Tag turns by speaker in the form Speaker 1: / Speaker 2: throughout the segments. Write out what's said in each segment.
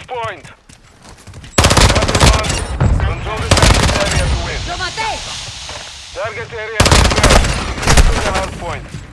Speaker 1: Vantage point! Copy Control the target area to win. Target area clear. Clear to the hard point.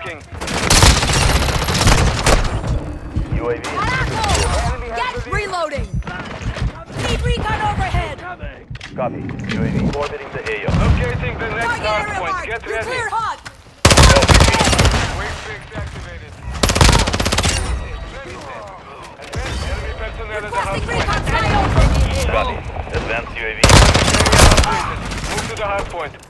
Speaker 1: Marking. UAV
Speaker 2: Yes, reloading! Need recon overhead!
Speaker 3: Copy. UAV orbiting the AO.
Speaker 1: Locating the next hard point.
Speaker 2: Mark.
Speaker 1: Get ready.
Speaker 2: Clear hot!
Speaker 3: Wing UAV.
Speaker 1: Move to the hard point.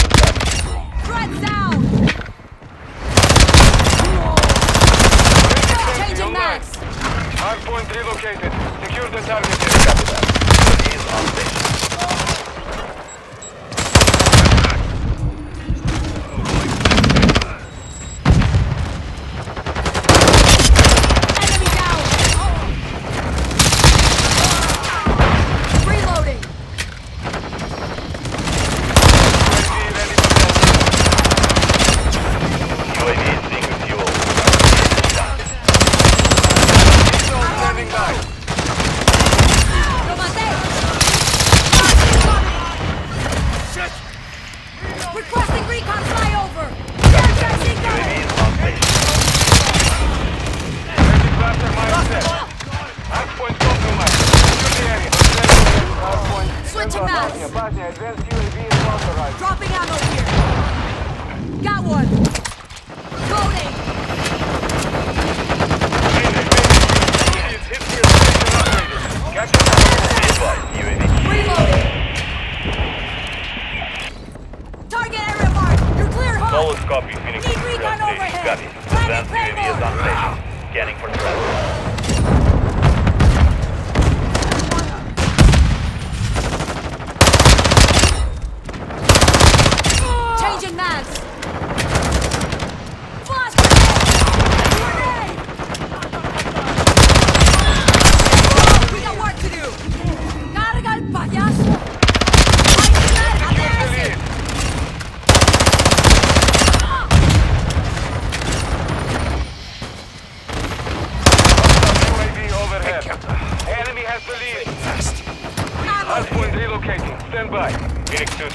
Speaker 2: Threat down!
Speaker 1: Hardpoint relocated. Secure the target.
Speaker 3: Copy that.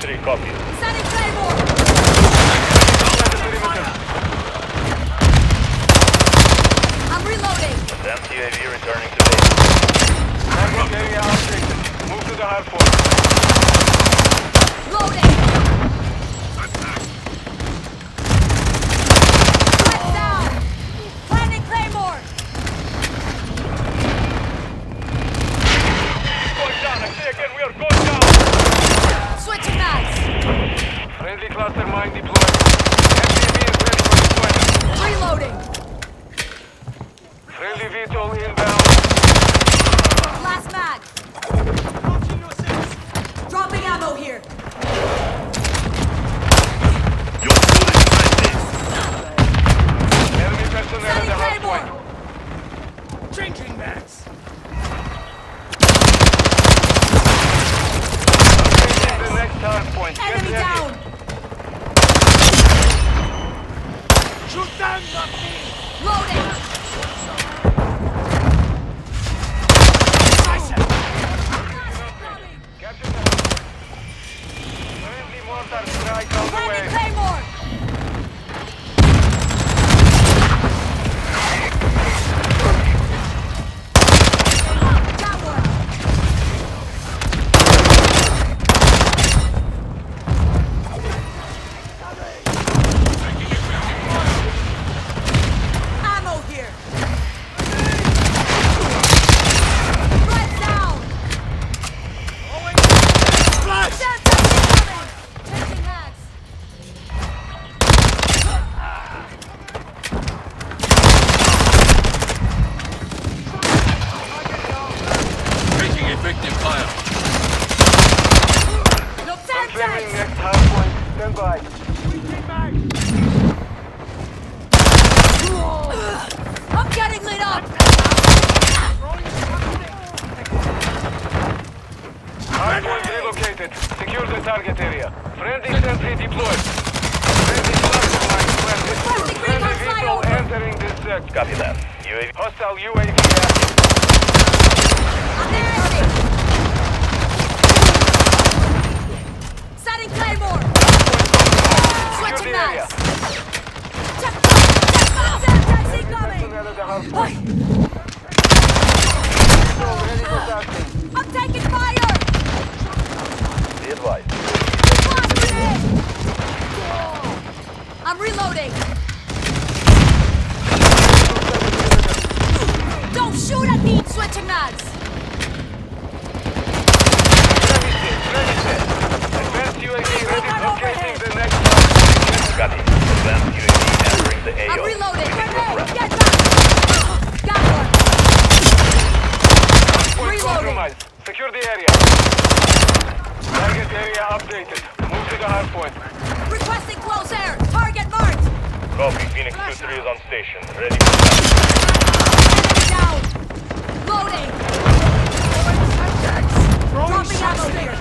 Speaker 2: 3
Speaker 3: copy.
Speaker 1: Mastermind
Speaker 3: deployed. Getting lit up!
Speaker 1: Hardpoint relocated. Secure the target area. Friendly sentry deployed. Friendly flashlight planted.
Speaker 3: Requesting
Speaker 1: Friendly
Speaker 3: recon
Speaker 1: vehicle
Speaker 3: flyover.
Speaker 1: entering this sector.
Speaker 2: Copy that. UAV
Speaker 1: Hostile UAV active.
Speaker 3: I'm there! Setting Claymore!
Speaker 1: Secure
Speaker 3: Switching
Speaker 1: the area.
Speaker 3: mags! Check check Semtex incoming!
Speaker 1: Personnel at the hardpoint.
Speaker 3: Oi,
Speaker 1: Ready for tasking.
Speaker 3: I'm taking fire!
Speaker 2: Be advised.
Speaker 3: Flash grenade! I'm reloading! Don't shoot at me! Switching mags!
Speaker 1: Advanced UAV ready for
Speaker 3: overhead.
Speaker 1: the next target.
Speaker 2: Copy. Advanced UAV entering the AO.
Speaker 3: I'm reloading! Grenade! Get back! Got one!
Speaker 1: Point compromised. Secure the area. Target area updated. Move to the hardpoint.
Speaker 3: Requesting
Speaker 2: Copy. Phoenix 2-3 is on station. Ready for.
Speaker 3: Down! Loading! Dropping ammo here!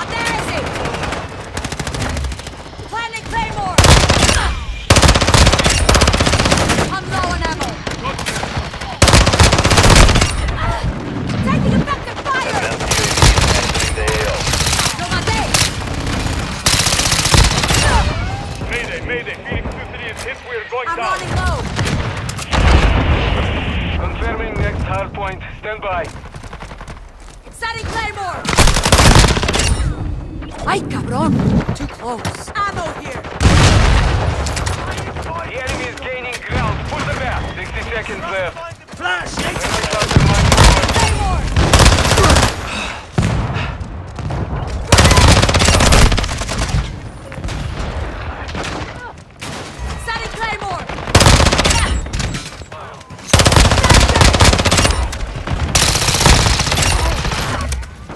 Speaker 3: Aderesi! Planting Claymore! I'm low on ammo! Taking effective fire!
Speaker 2: Advanced UAV entering the AO.
Speaker 3: Lo maté!
Speaker 1: Mayday, mayday. Phoenix 2-3 is hit. We're going
Speaker 3: I'm
Speaker 1: down.
Speaker 3: running low!
Speaker 1: Confirming next hardpoint. Stand by.
Speaker 3: Setting Claymore! Ay, cabrón! Too close. Ammo here!
Speaker 1: The enemy is gaining ground. Pull them back. 60 seconds left.
Speaker 4: Flash!
Speaker 1: Friendly cluster mine deployed.
Speaker 3: Claymore! Setting Claymore!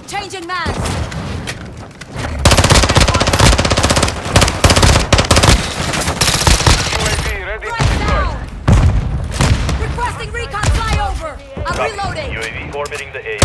Speaker 3: Changing mags!
Speaker 1: UAV ready to
Speaker 3: Right
Speaker 1: deploy.
Speaker 3: down! Requesting recon flyover! I'm
Speaker 2: Copy.
Speaker 3: Reloading!
Speaker 2: UAV orbiting the AO.